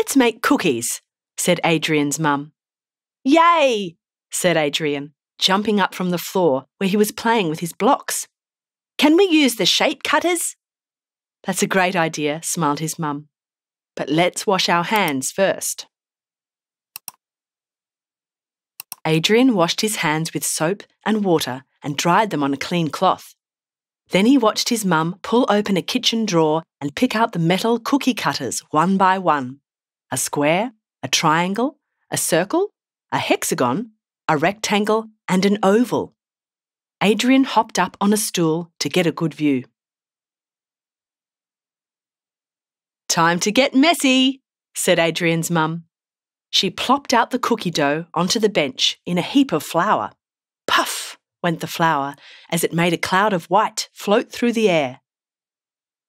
Let's make cookies, said Adrian's mum. Yay, said Adrian, jumping up from the floor where he was playing with his blocks. Can we use the shape cutters? That's a great idea, smiled his mum. But let's wash our hands first. Adrian washed his hands with soap and water and dried them on a clean cloth. Then he watched his mum pull open a kitchen drawer and pick out the metal cookie cutters one by one a square, a triangle, a circle, a hexagon, a rectangle, and an oval. Adrian hopped up on a stool to get a good view. Time to get messy, said Adrian's mum. She plopped out the cookie dough onto the bench in a heap of flour. Puff went the flour as it made a cloud of white float through the air.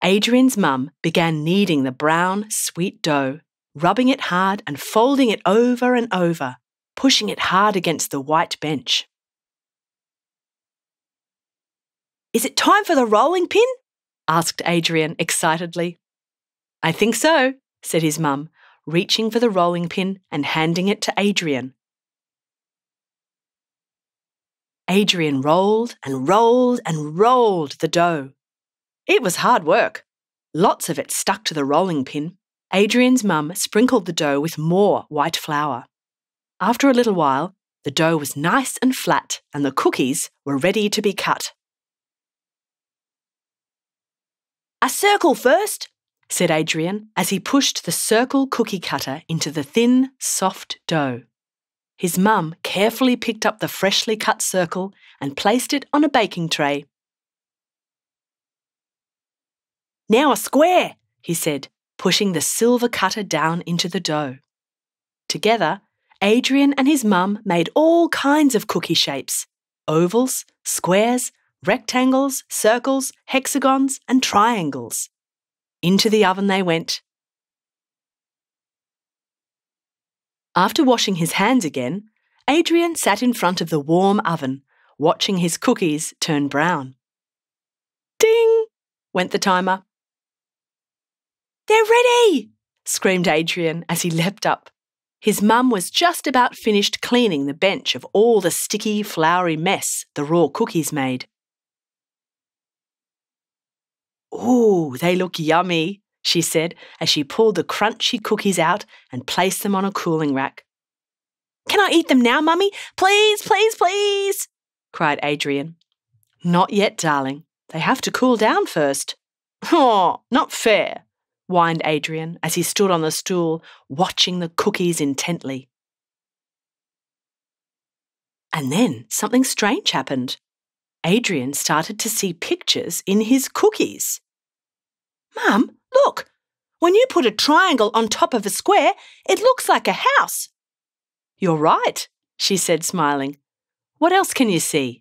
Adrian's mum began kneading the brown, sweet dough, rubbing it hard and folding it over and over, pushing it hard against the white bench. Is it time for the rolling pin? asked Adrian excitedly. I think so, said his mum, reaching for the rolling pin and handing it to Adrian. Adrian rolled and rolled and rolled the dough. It was hard work. Lots of it stuck to the rolling pin. Adrian's mum sprinkled the dough with more white flour. After a little while, the dough was nice and flat and the cookies were ready to be cut. A circle first, said Adrian as he pushed the circle cookie cutter into the thin, soft dough. His mum carefully picked up the freshly cut circle and placed it on a baking tray. Now a square, he said, pushing the silver cutter down into the dough. Together, Adrian and his mum made all kinds of cookie shapes ovals, squares, rectangles, circles, hexagons, and triangles. Into the oven they went. After washing his hands again, Adrian sat in front of the warm oven, watching his cookies turn brown. Ding! went the timer. They're ready! screamed Adrian as he leapt up. His mum was just about finished cleaning the bench of all the sticky, floury mess the raw cookies made. Ooh, they look yummy, she said as she pulled the crunchy cookies out and placed them on a cooling rack. Can I eat them now, Mummy? Please, please, please, cried Adrian. Not yet, darling. They have to cool down first. Oh, not fair, whined Adrian as he stood on the stool, watching the cookies intently. And then something strange happened. Adrian started to see pictures in his cookies. Mum, look! When you put a triangle on top of a square, it looks like a house. You're right, she said, smiling. What else can you see?